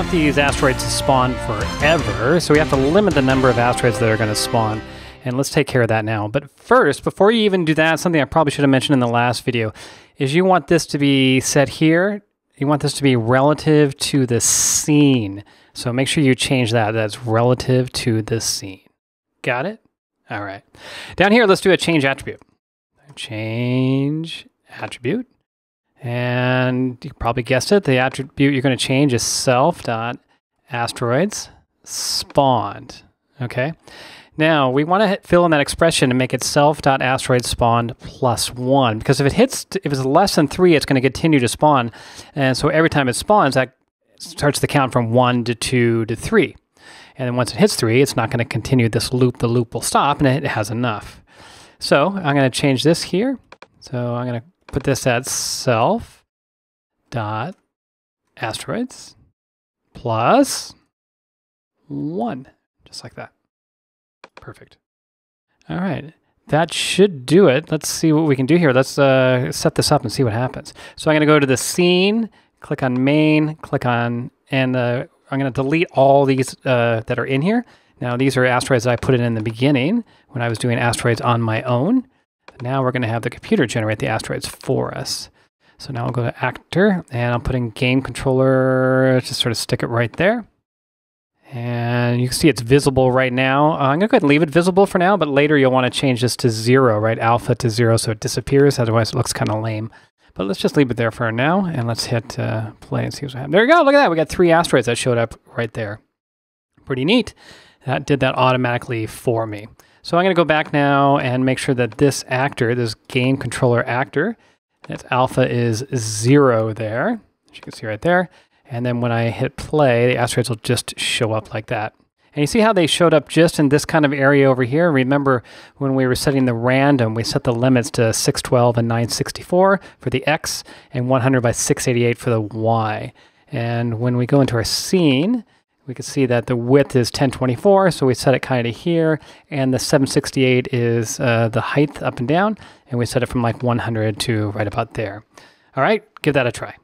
want these asteroids to spawn forever, so we have to limit the number of asteroids that are going to spawn. And let's take care of that now. But first, before you even do that, something I probably should have mentioned in the last video is you want this to be set here. You want this to be relative to the scene. So make sure you change that. That's relative to the scene. Got it? All right. Down here, let's do a change attribute. Change attribute. And you probably guessed it. The attribute you're going to change is self dot asteroids spawned. Okay. Now we want to fill in that expression and make it self dot spawned plus one because if it hits if it's less than three, it's going to continue to spawn, and so every time it spawns, that starts the count from one to two to three, and then once it hits three, it's not going to continue this loop. The loop will stop, and it has enough. So I'm going to change this here. So I'm going to put this at self dot asteroids plus one, just like that. Perfect. All right. That should do it. Let's see what we can do here. Let's uh, set this up and see what happens. So I'm going to go to the scene, click on main, click on, and uh, I'm going to delete all these uh, that are in here. Now these are asteroids that I put in in the beginning when I was doing asteroids on my own. Now we're going to have the computer generate the asteroids for us. So now I'll go to actor and I'm putting game controller, just sort of stick it right there. And you can see it's visible right now. Uh, I'm going to go ahead and leave it visible for now, but later you'll want to change this to zero, right? Alpha to zero so it disappears. Otherwise it looks kind of lame. But let's just leave it there for now and let's hit uh, play and see what's happening. There we go. Look at that. We got three asteroids that showed up right there. Pretty neat. That did that automatically for me. So I'm going to go back now and make sure that this actor, this game controller actor, its alpha is zero there, as you can see right there. And then when I hit play, the asteroids will just show up like that. And you see how they showed up just in this kind of area over here? Remember when we were setting the random, we set the limits to 612 and 964 for the X and 100 by 688 for the Y. And when we go into our scene, we can see that the width is 1024, so we set it kind of here, and the 768 is uh, the height up and down, and we set it from like 100 to right about there. All right, give that a try.